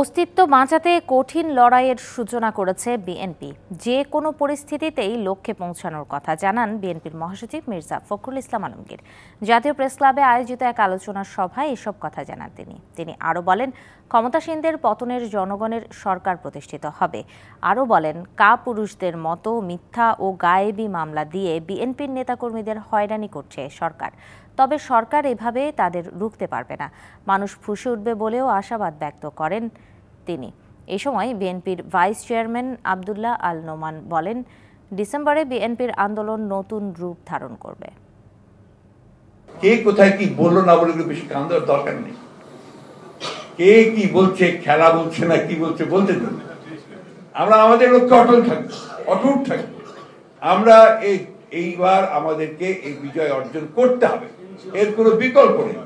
অস্তিত্ব বাঁচাতে কঠিন লড়াইয়ের সূচনা করেছে বিএনপি। যে কোনো পরিস্থিতিতেই লক্ষ্যে পৌঁছানোর কথা জানান বিএনপির মহাসচিব মির্জা ফখরুল ইসলাম আলমগীর। জাতীয় প্রেস ক্লাবে আয়োজিত এক আলোচনা সভায় এসব কথা জানান তিনি। তিনি আরও বলেন, ক্ষমতাসীনদের পতনের জনগণের সরকার প্রতিষ্ঠিত হবে। আরও বলেন কা পুরুষদের মতো মিথ্যা ও গায়েবী মামলা দিয়ে বিএনপির নেতাকর্মীদের হয়রানি করছে সরকার। তবে সরকার এভাবে তাদের রুখতে পারবে না। মানুষ ফুসে উঠবে বলেও আশাবাদ ব্যক্ত করেন তিনি। এ সময় বিএনপির ভাইস চেয়ারম্যান আবদুল্লাহ আল নোমান বলেন, ডিসেম্বরে বিএনপির আন্দোলন নতুন রূপ ধারণ করবে। কে কোথায় কি বলল না বলে বেশি কান দেওয়ার দরকার নেই। কে কি বলছে, খেলা বলছে না কি বলছে বলতে দেন আমরা আমাদের লক্ষ্যে অটল থাকব, অটুট থাকব। আমরা এই এইবার আমাদেরকে এই বিজয় অর্জন করতে হবে। এর কোনো বিকল্প নেই।